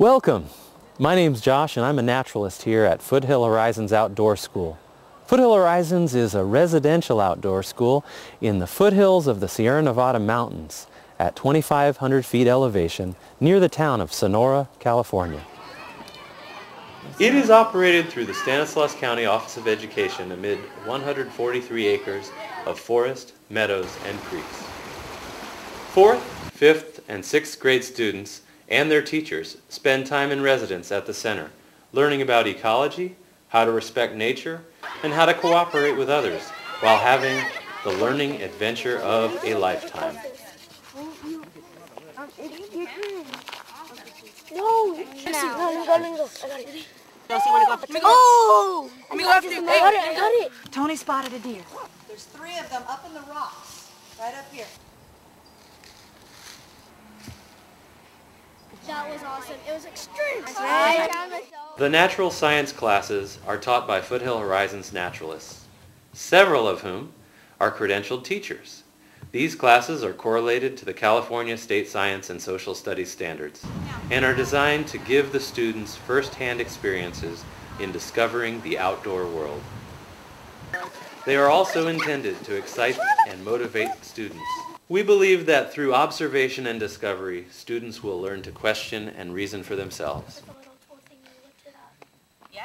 Welcome. My name's Josh and I'm a naturalist here at Foothill Horizons Outdoor School. Foothill Horizons is a residential outdoor school in the foothills of the Sierra Nevada mountains at 2,500 feet elevation near the town of Sonora, California. It is operated through the Stanislaus County Office of Education amid 143 acres of forest, meadows, and creeks. Fourth, fifth, and sixth grade students and their teachers spend time in residence at the center, learning about ecology, how to respect nature, and how to cooperate with others while having the learning adventure of a lifetime. No! Oh! Let me go after you. I got it, I got it. Tony spotted a deer. There's three of them up in the rocks, right up here. That was awesome. It was extreme. I found. The natural science classes are taught by Foothill Horizons naturalists, several of whom are credentialed teachers. These classes are correlated to the California State Science and Social Studies standards and are designed to give the students first-hand experiences in discovering the outdoor world. They are also intended to excite and motivate students. We believe that through observation and discovery, students will learn to question and reason for themselves.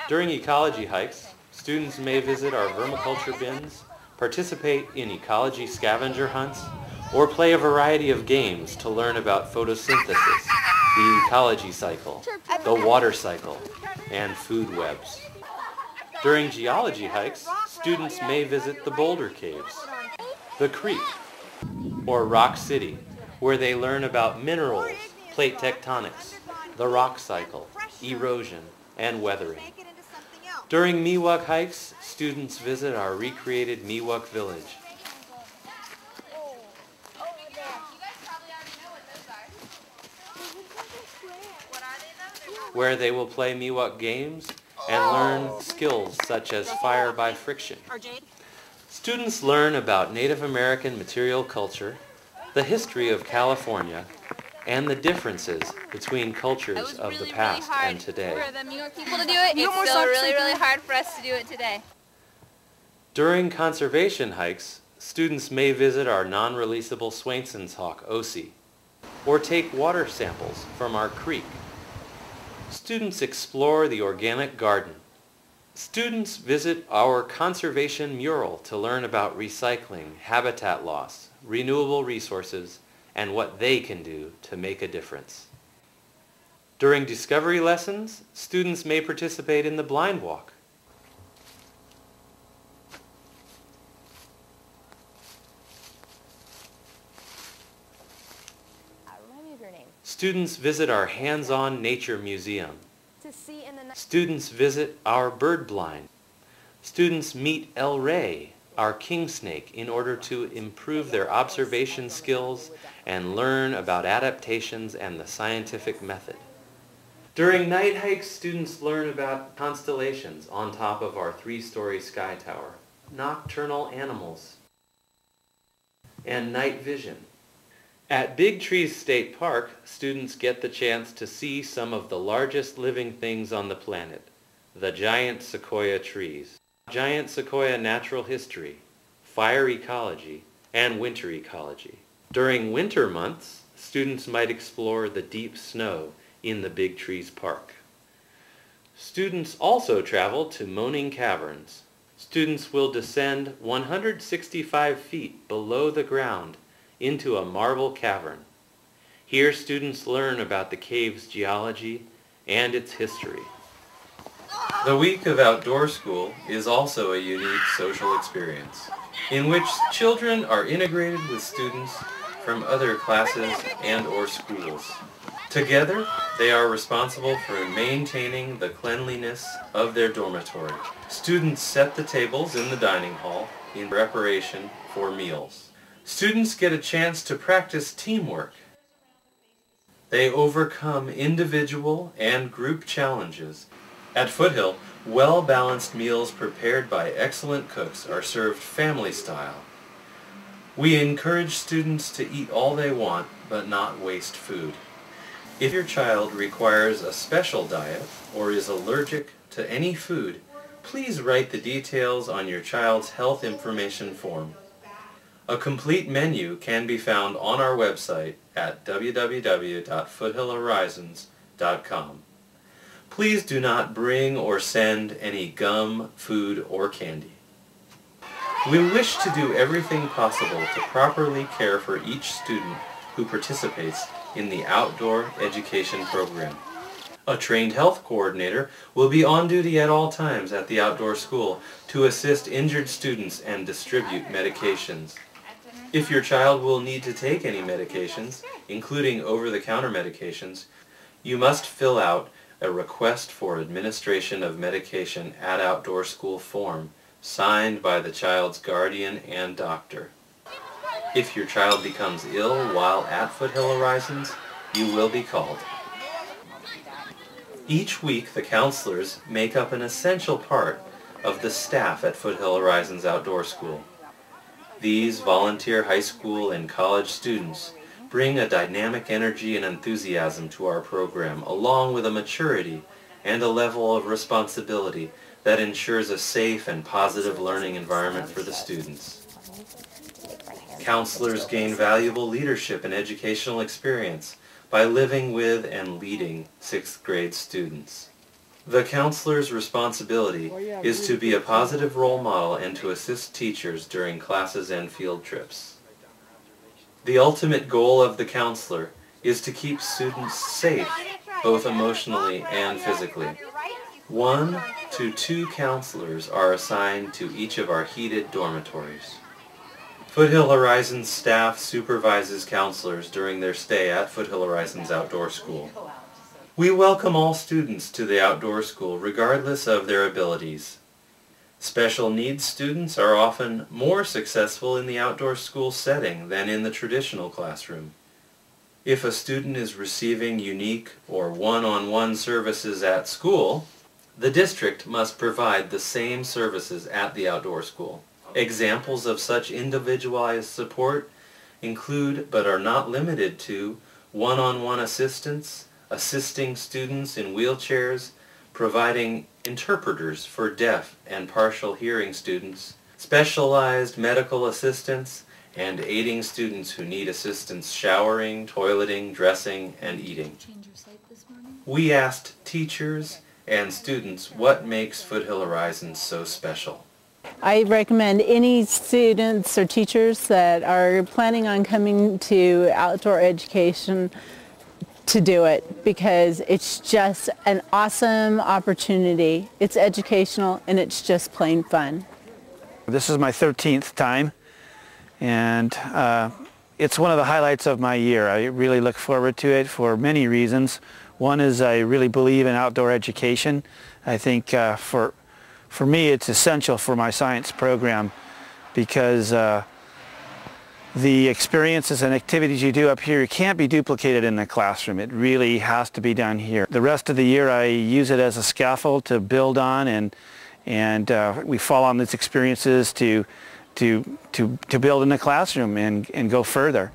During ecology hikes, students may visit our vermiculture bins, participate in ecology scavenger hunts, or play a variety of games to learn about photosynthesis, the ecology cycle, the water cycle, and food webs. During geology hikes, students may visit the boulder caves, the creek, or Rock City, where they learn about minerals, plate tectonics, the rock cycle, erosion, and weathering. During Miwok hikes, students visit our recreated Miwok village. where they will play Miwok games and learn skills such as fire by friction. Or Jade? Students learn about Native American material culture, the history of California, and the differences between cultures of really, the past really hard and today. for the New York people to do it. You more still socks really, really hard for us to do it today. During conservation hikes, students may visit our non-releasable Swainson's hawk, Osi, or take water samples from our creek. Students explore the organic garden. Students visit our conservation mural to learn about recycling, habitat loss, renewable resources, and what they can do to make a difference. During discovery lessons, students may participate in the blind walk, Remind me of your name. Students visit our hands-on nature museum. To see in the night. Students visit our bird blind. Students meet El Rey, our king snake, in order to improve their observation skills and learn about adaptations and the scientific method. During night hikes, students learn about constellations on top of our three-story sky tower, nocturnal animals, and night vision. At Big Trees State Park, students get the chance to see some of the largest living things on the planet, the giant sequoia trees. Giant sequoia natural history, fire ecology, and winter ecology. During winter months, students might explore the deep snow in the Big Trees Park. Students also travel to Moaning Caverns. Students will descend 165 feet below the ground into a marble cavern. Here students learn about the cave's geology and its history. The week of outdoor school is also a unique social experience in which children are integrated with students from other classes and or schools. Together, they are responsible for maintaining the cleanliness of their dormitory. Students set the tables in the dining hall in preparation for meals. Students get a chance to practice teamwork. They overcome individual and group challenges. At Foothill, well-balanced meals prepared by excellent cooks are served family style. We encourage students to eat all they want, but not waste food. If your child requires a special diet or is allergic to any food, please write the details on your child's health information form. A complete menu can be found on our website at www.foothillhorizons.com. Please do not bring or send any gum, food, or candy. We wish to do everything possible to properly care for each student who participates in the outdoor education program. A trained health coordinator will be on duty at all times at the outdoor school to assist injured students and distribute medications. If your child will need to take any medications, including over-the-counter medications, you must fill out a request for administration of medication at outdoor school form signed by the child's guardian and doctor. If your child becomes ill while at Foothill Horizons, you will be called. Each week the counselors make up an essential part of the staff at Foothill Horizons Outdoor School. These volunteer high school and college students bring a dynamic energy and enthusiasm to our program along with a maturity and a level of responsibility that ensures a safe and positive learning environment for the students. Counselors gain valuable leadership and educational experience by living with and leading sixth grade students. The counselor's responsibility oh, is to be a positive role model and to assist teachers during classes and field trips. The ultimate goal of the counselor is to keep students safe, both emotionally and physically. One to two counselors are assigned to each of our heated dormitories. Foothill Horizons staff supervises counselors during their stay at Foothill Horizons Outdoor School. We welcome all students to the outdoor school regardless of their abilities. Special needs students are often more successful in the outdoor school setting than in the traditional classroom. If a student is receiving unique or one-on-one services at school, the district must provide the same services at the outdoor school. Examples of such individualized support include, but are not limited to, one-on-one assistance, assisting students in wheelchairs, providing interpreters for deaf and partial hearing students, specialized medical assistance, and aiding students who need assistance showering, toileting, dressing, and eating. We asked teachers and students what makes Foothill Horizons so special. I recommend any students or teachers that are planning on coming to outdoor education to do it because it's just an awesome opportunity. It's educational and it's just plain fun. This is my 13th time and uh, it's one of the highlights of my year. I really look forward to it for many reasons. One is I really believe in outdoor education. I think uh, for for me it's essential for my science program because uh, the experiences and activities you do up here can't be duplicated in the classroom. It really has to be done here. The rest of the year I use it as a scaffold to build on and and uh, we fall on these experiences to to to to build in the classroom and and go further.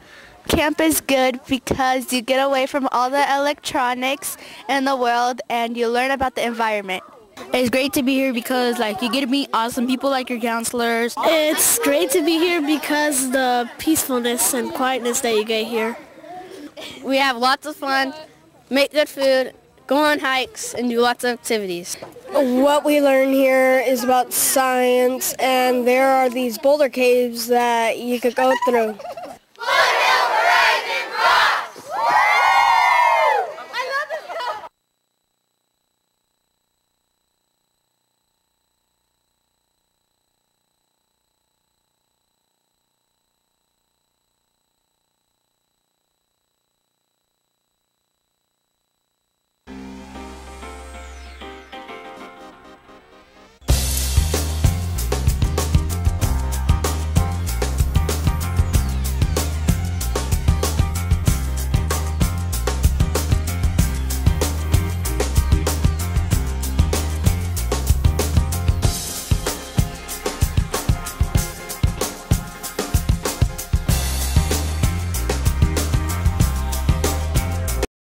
Camp is good because you get away from all the electronics in the world and you learn about the environment. It's great to be here because like you get to meet awesome people like your counselors. It's great to be here because the peacefulness and quietness that you get here. We have lots of fun, make good food, go on hikes, and do lots of activities. What we learn here is about science and there are these boulder caves that you could go through.